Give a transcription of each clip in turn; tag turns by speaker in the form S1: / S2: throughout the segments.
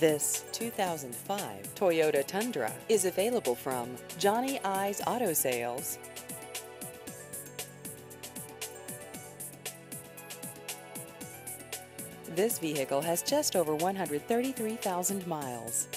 S1: This 2005 Toyota Tundra is available from Johnny I's Auto Sales. This vehicle has just over 133,000 miles.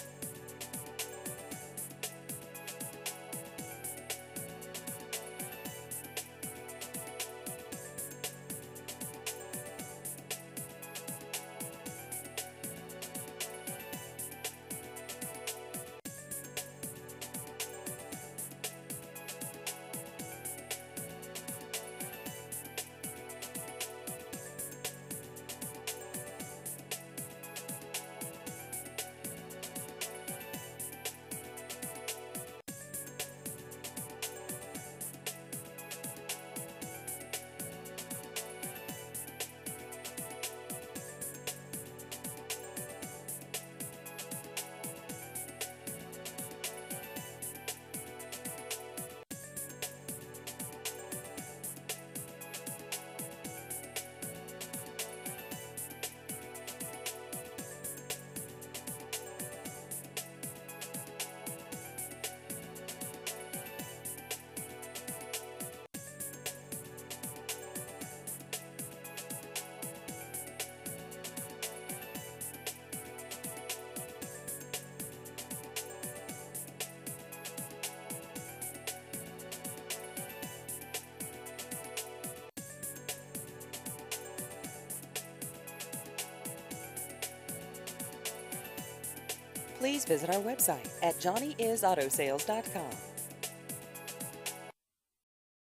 S1: Please visit our website at johnnyisautosales.com.